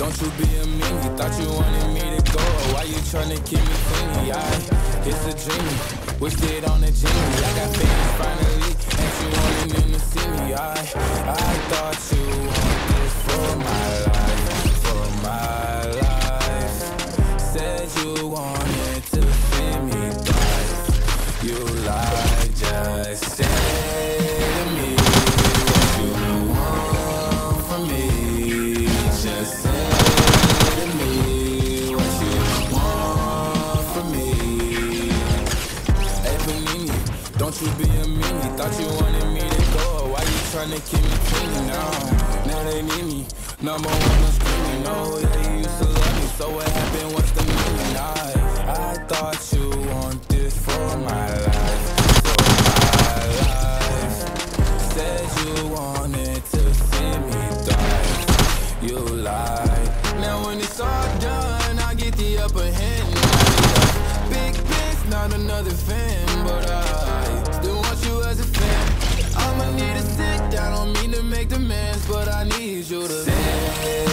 Don't you be a meanie, thought you wanted me to go. Why you tryna keep me clean? I, it's a dream, wished it on a genie. I got fans finally, and you wanted them to see me. I, I thought you you be a meanie Thought you wanted me to go. Why you tryna keep me clean? Now? Now they need me. Number one, I'm screaming. Oh yeah, you used to love me. So what happened, what's the meaning? I, I thought you want this for my life For my life. Said you wanted to see me thrive. You lied. Now when it's all done I get the upper hand. Big piss, not another fan need you to say